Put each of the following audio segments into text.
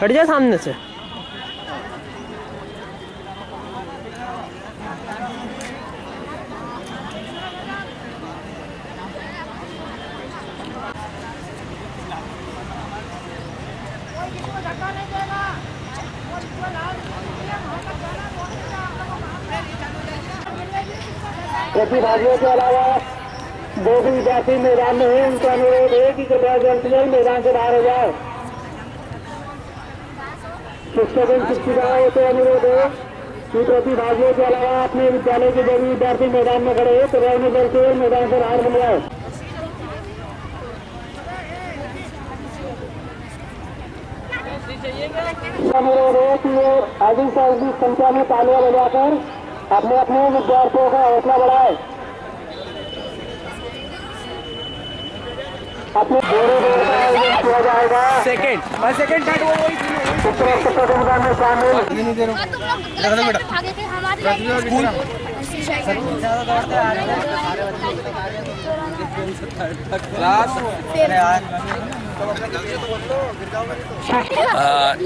हट जा सामने से। प्रतिभागियों के अलावा जो भी विद्यार्थी मैदान में उनका अनुरोध है कि कृपया जल्द से जल्द मैदान से बाहर हो जाए शिक्षक शिक्षिकाओं से अनुरोध है कि प्रतिभागियों के अलावा अपने विद्यालय के जो भी विद्यार्थी मैदान में खड़े हैं। कृपया उन्हें जल्द से मैदान से बाहर मिल जाए। अनुरोध है कि वो अधिक से अधिक संख्या में तालियाँ बजाकर अपने अपने विद्यार्थियों का हौसला बढ़ाए। अपने जोड़ी दौड़ का आयोजन किया जाएगा। सेकंड सेकंड थर्ड वो वही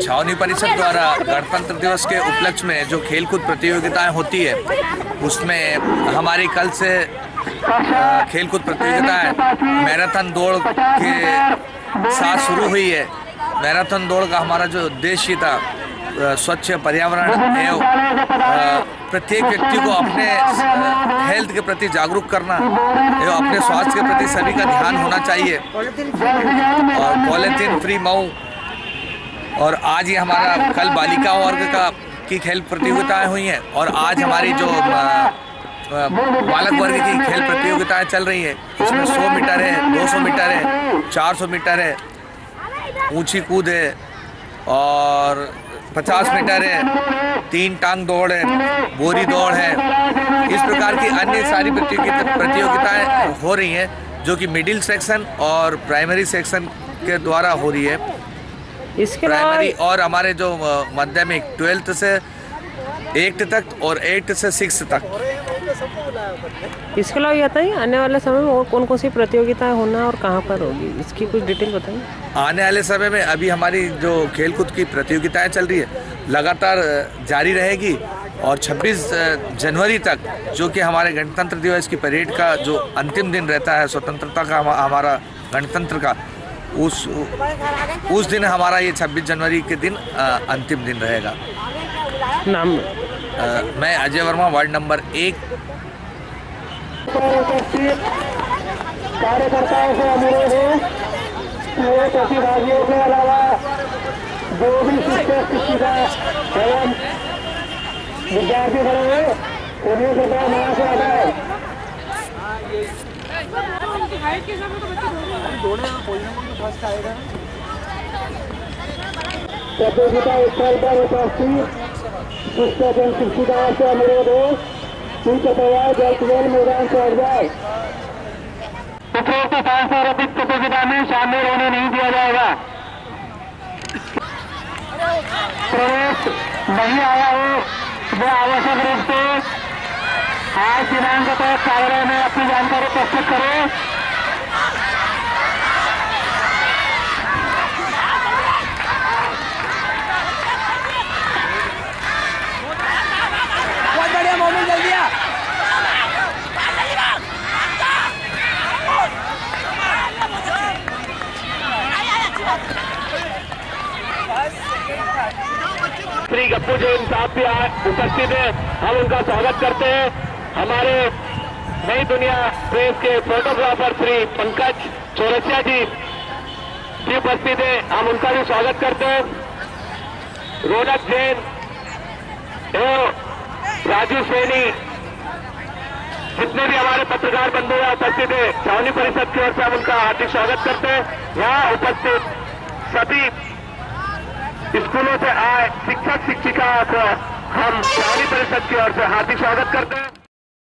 छावनी परिषद द्वारा गणतंत्र दिवस के उपलक्ष्य में जो खेलकूद प्रतियोगिताएँ होती है, उसमें हमारी कल से खेलकूद प्रतियोगिताएँ, मैराथन दौड़ के साथ शुरू हुई है। मैराथन दौड़ का हमारा जो उद्देश्य था स्वच्छ पर्यावरण एवं प्रत्येक व्यक्ति को अपने हेल्थ के प्रति जागरूक करना एवं अपने स्वास्थ्य के प्रति सभी का ध्यान होना चाहिए। और पॉलीथीन, फ्री मऊ, और आज ये हमारा कल बालिका वर्ग का, की खेल प्रतियोगिताएँ हुई हैं, और आज हमारी जो बालक वर्ग की खेल प्रतियोगिताएँ चल रही है, उसमें 100 मीटर है 200 मीटर है 400 मीटर है ऊँची कूद है और 50 मीटर है तीन टांग दौड़ है बोरी दौड़ है। इस प्रकार की अन्य सारी प्रतियोगिता प्रतियोगिताएँ हो रही हैं जो कि मिडिल सेक्शन और प्राइमरी सेक्शन के द्वारा हो रही है। इसके प्राइमरी और हमारे जो माध्यमिक ट्वेल्थ से एट्थ तक और एट्थ से सिक्स तक। इसके अलावा ये बताइए आने वाले समय में और कौन कौन सी प्रतियोगिताएँ होना और कहाँ पर होगी? इसकी कुछ डिटेल बताइए। आने वाले समय में अभी हमारी जो खेलकूद की प्रतियोगिताएँ चल रही है लगातार जारी रहेगी और 26 जनवरी तक जो कि हमारे गणतंत्र दिवस की परेड का जो अंतिम दिन रहता है स्वतंत्रता का हमारा गणतंत्र का उस उस दिन हमारा ये 26 जनवरी के दिन अंतिम दिन रहेगा। नाम अ, मैं अजय वर्मा वार्ड नंबर एक। कार्यकर्ताओं से अनुरोध है कि वो प्रतिभागियों के अलावा जो भी शिक्षक शिक्षिका एवं विद्यार्थी खड़े उन्हें कृपया वहाँ से हटाए। प्रतियोगिता स्थल पर उपस्थित शिक्षक एवं से अनुरोध है कि कृपया जल्द मैदान से हट जाए अधिक प्रतियोगिता में शामिल होने नहीं दिया जाएगा प्रवेश नहीं आया हो वह आवश्यक रूप से आज दिनांक तक कार्यालय में अपनी जानकारी प्रस्तुत करें श्री गप्पू जैन साहब भी उपस्थित है। हम उनका स्वागत करते हैं। हमारे नई दुनिया प्रेस के फोटोग्राफर श्री पंकज चौरसिया जी भी उपस्थित है। हम उनका भी स्वागत करते हैं। रोनक जैन एवं राजू सैनी जितने भी हमारे पत्रकार बंधु यहाँ उपस्थित है। छावनी परिषद की ओर से हम उनका हार्दिक स्वागत करते हैं। यहाँ उपस्थित स्कूलों से आए शिक्षक शिक्षिका को हम छावनी परिषद की ओर से हार्दिक स्वागत करते हैं।